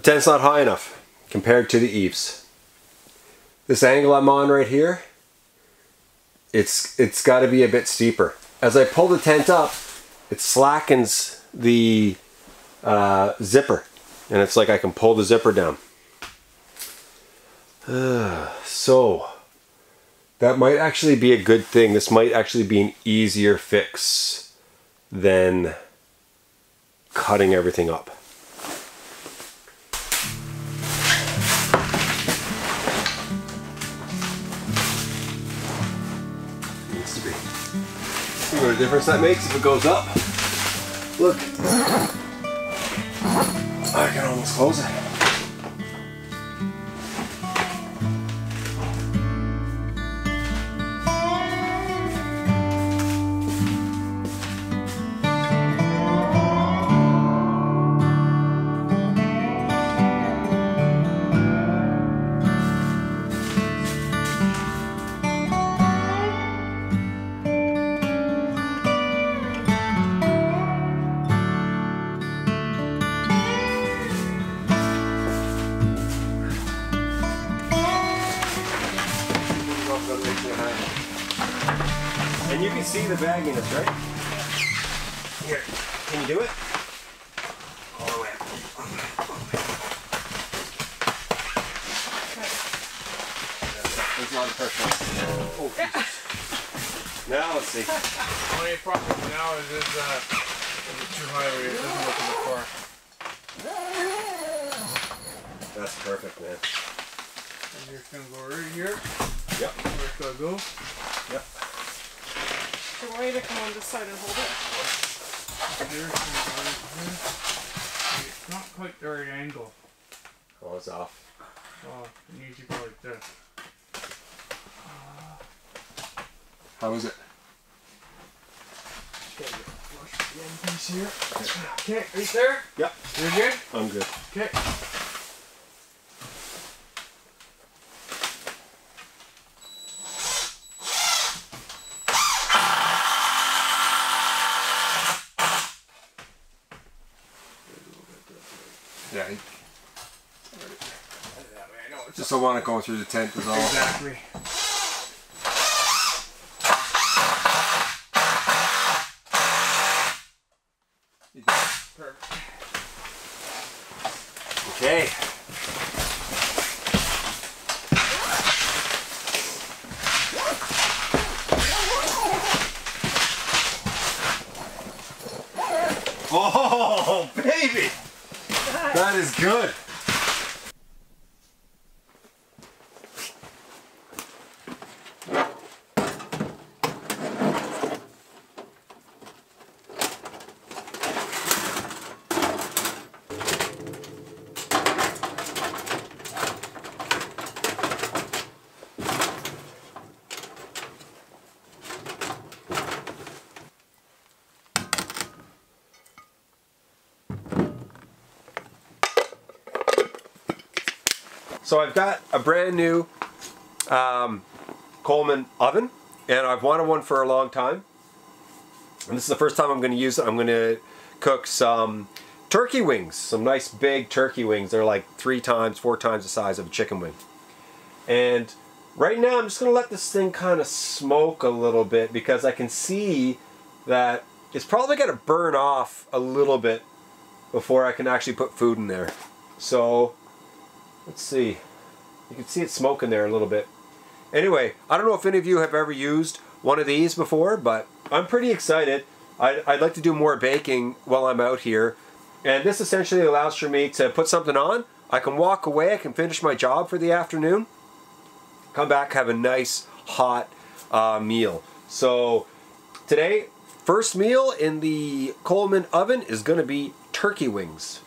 the tent's not high enough compared to the eaves. This angle I'm on right here, it's it's got to be a bit steeper. As I pull the tent up, it slackens the uh, zipper and it's like I can pull the zipper down. Uh, so that might actually be a good thing. This might actually be an easier fix than cutting everything up. Difference that makes if it goes up. Look. I can almost close it. Go. Yep. Do you want me to come on this side and hold it? There, it's right here. It's not quite the right angle. Oh, it's off. Oh, it needs to go like this. How is it? Just gotta get flush with the end piece here. Okay, right there. Yep. You're good? I'm good. Okay. Yeah. Just don't want it going through the tent is all. Exactly. Perfect. Okay. Oh, baby! That is good. So I've got a brand new um, Coleman oven, and I've wanted one for a long time. And this is the first time I'm going to use it. I'm going to cook some turkey wings, some nice big turkey wings. They're like three times, four times the size of a chicken wing. And right now I'm just going to let this thing kind of smoke a little bit because I can see that it's probably going to burn off a little bit before I can actually put food in there. So let's see. You can see it smoking there a little bit. Anyway, I don't know if any of you have ever used one of these before, but I'm pretty excited. I'd, I'd like to do more baking while I'm out here. And this essentially allows for me to put something on. I can walk away, I can finish my job for the afternoon, come back, have a nice hot uh, meal. So today, first meal in the Coleman oven is going to be turkey wings.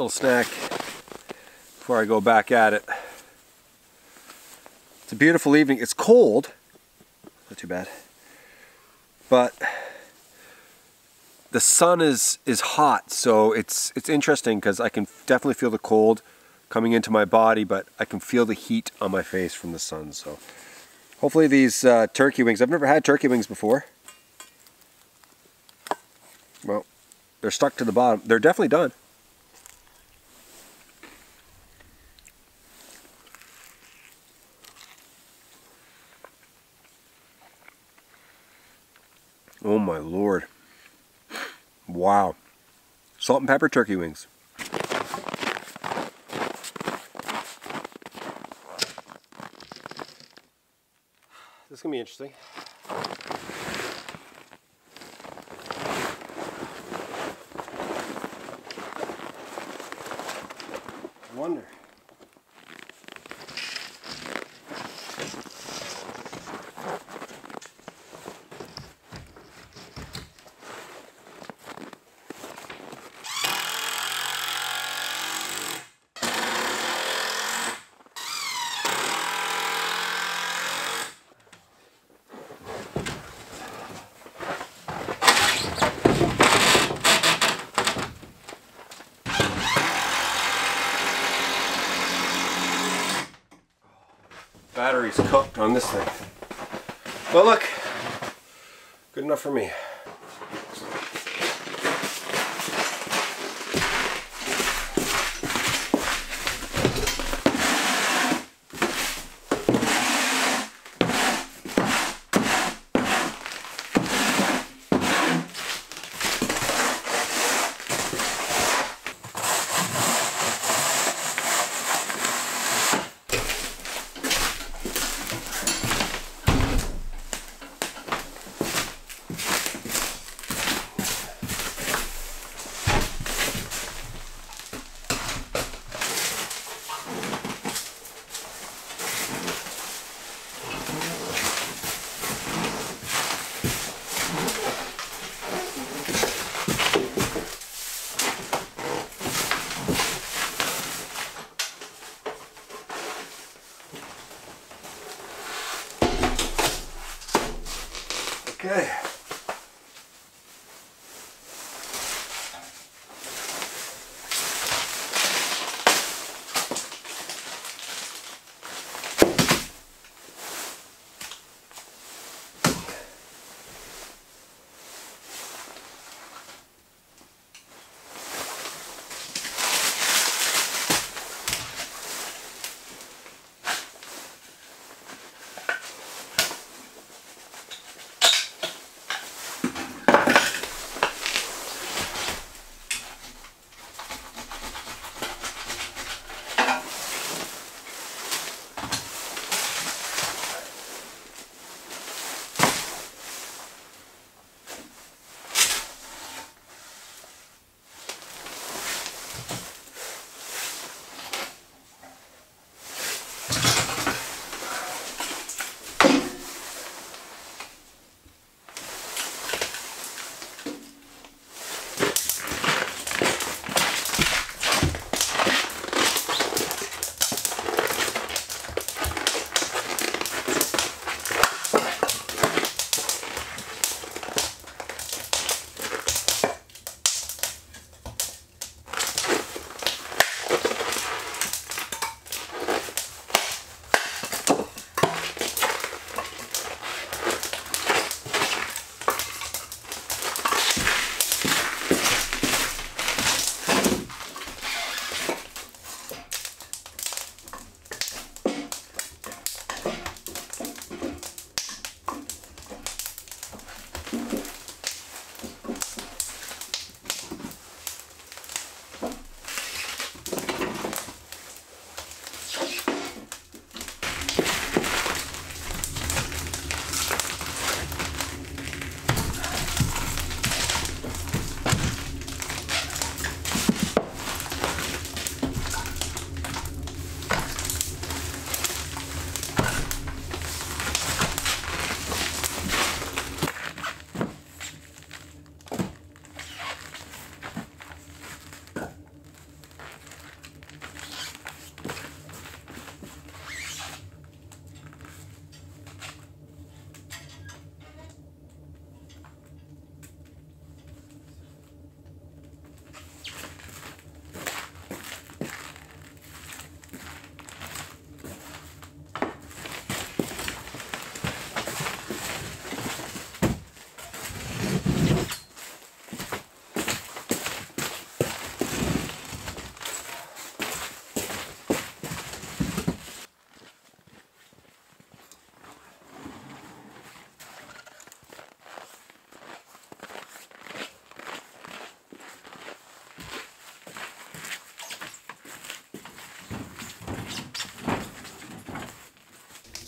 Little snack before I go back at it. It's a beautiful evening. It's cold. Not too bad. But the sun is is hot, so it's it's interesting because I can definitely feel the cold coming into my body, but I can feel the heat on my face from the sun. So hopefully these uh, turkey wings. I've never had turkey wings before. Well, they're stuck to the bottom. They're definitely done. Oh my lord. Wow. Salt and pepper turkey wings. This is going to be interesting. I wonder. Battery's cooked on this thing. Well look, good enough for me.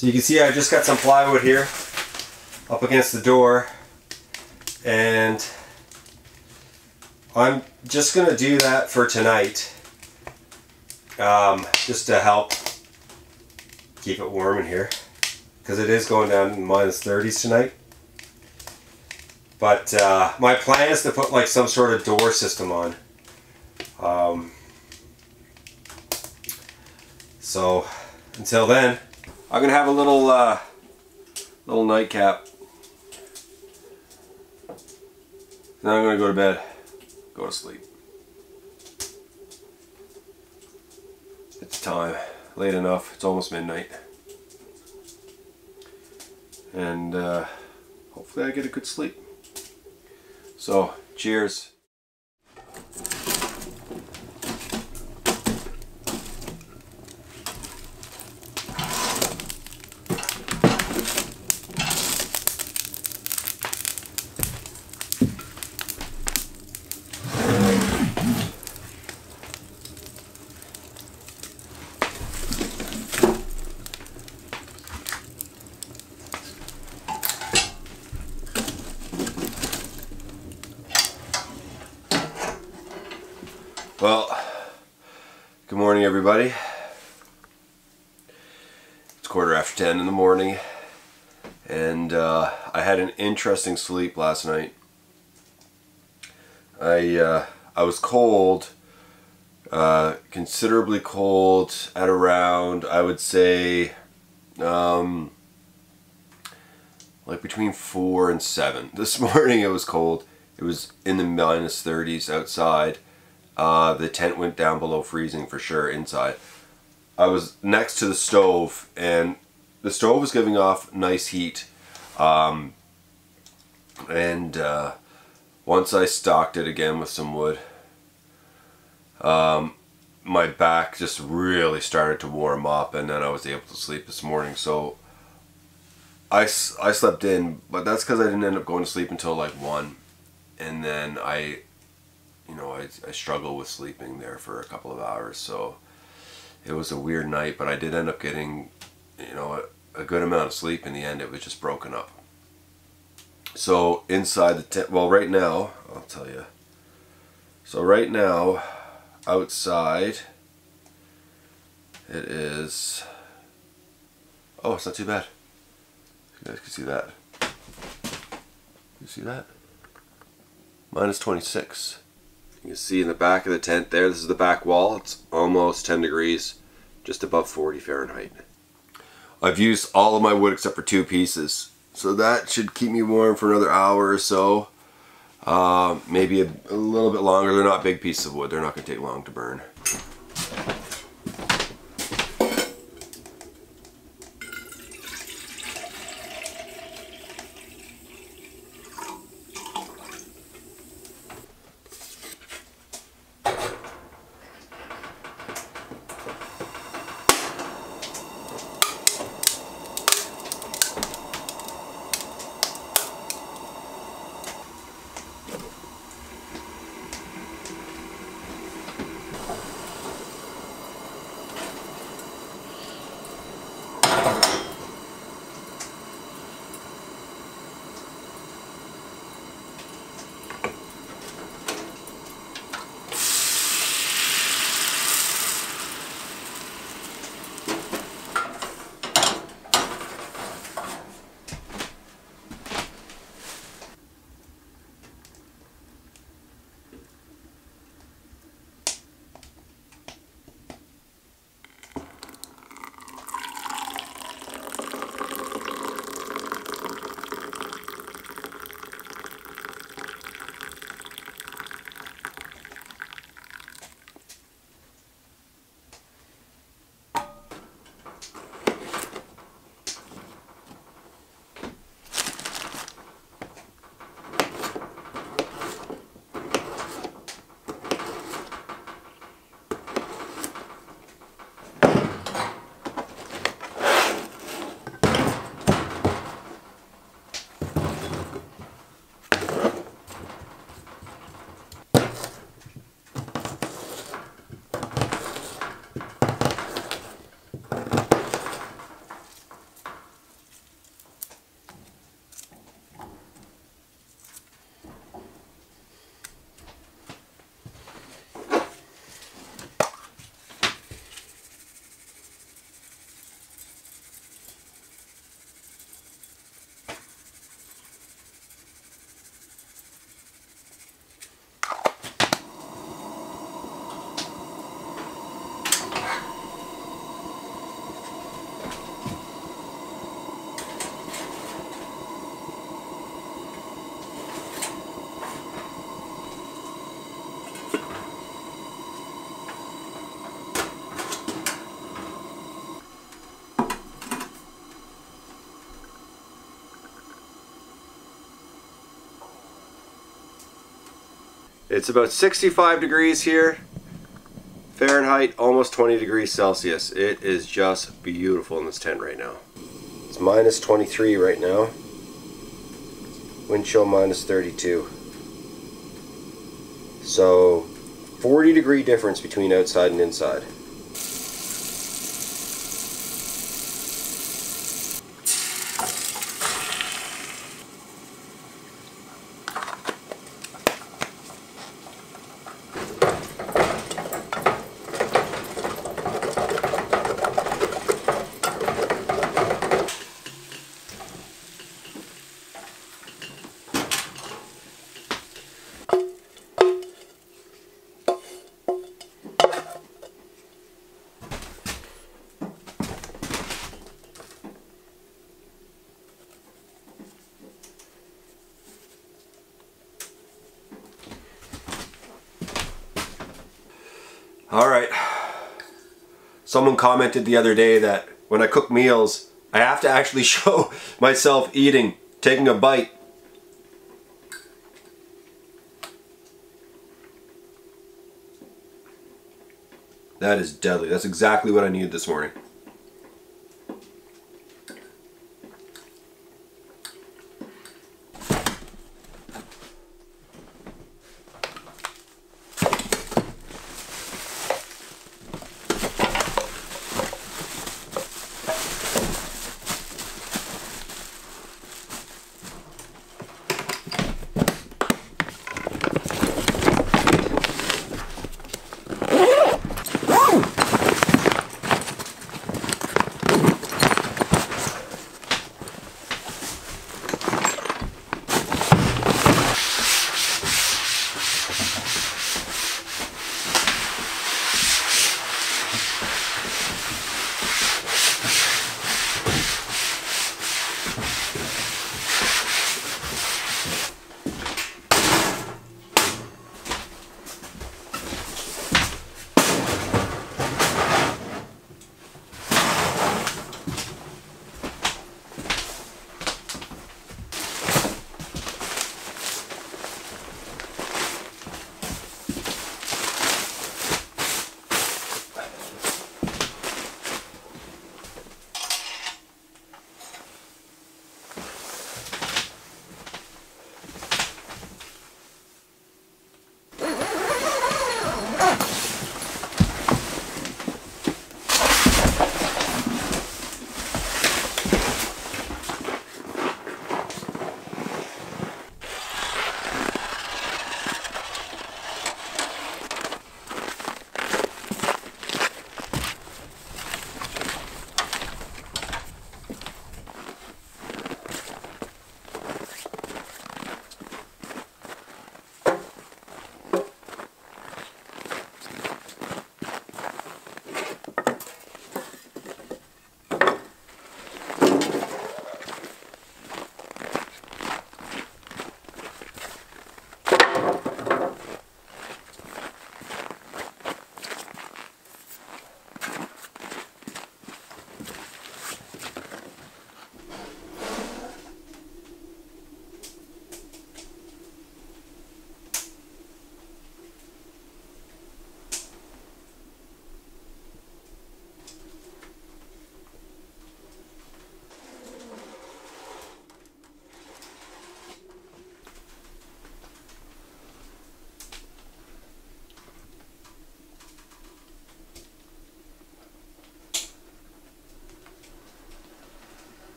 So you can see I just got some plywood here up against the door and I'm just gonna do that for tonight um, just to help keep it warm in here because it is going down in minus 30s tonight. But uh, my plan is to put like some sort of door system on. Um, so until then I'm gonna have a little uh, little nightcap. Then I'm gonna go to bed go to sleep. It's time late enough it's almost midnight. And uh, hopefully I get a good sleep. So cheers Well, good morning, everybody. It's quarter after 10 in the morning, and uh, I had an interesting sleep last night. I, uh, I was cold, uh, considerably cold at around, I would say, um, like between 4 and 7. This morning it was cold. It was in the minus 30s outside. Uh, the tent went down below freezing for sure inside. I was next to the stove and the stove was giving off nice heat. Um, and uh, once I stocked it again with some wood, um, my back just really started to warm up and then I was able to sleep this morning. So I, I slept in, but that's because I didn't end up going to sleep until like 1. And then I you know, I, I struggled with sleeping there for a couple of hours. So it was a weird night, but I did end up getting, you know, a, a good amount of sleep in the end. It was just broken up. So inside the tent, well, right now, I'll tell you. So right now, outside, it is, oh, it's not too bad. You guys can see that. You see that? Minus 26. You can see in the back of the tent there, this is the back wall. It's almost 10 degrees, just above 40 Fahrenheit. I've used all of my wood except for two pieces. So that should keep me warm for another hour or so. Uh, maybe a, a little bit longer. They're not big pieces of wood. They're not going to take long to burn. It's about 65 degrees here. Fahrenheit, almost 20 degrees Celsius. It is just beautiful in this tent right now. It's minus 23 right now. Wind chill minus 32. So 40 degree difference between outside and inside. All right. Someone commented the other day that when I cook meals, I have to actually show myself eating, taking a bite. That is deadly. That's exactly what I needed this morning.